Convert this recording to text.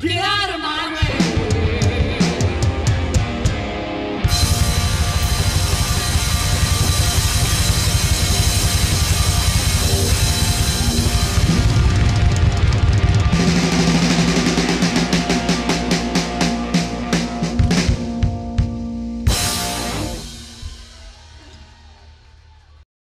别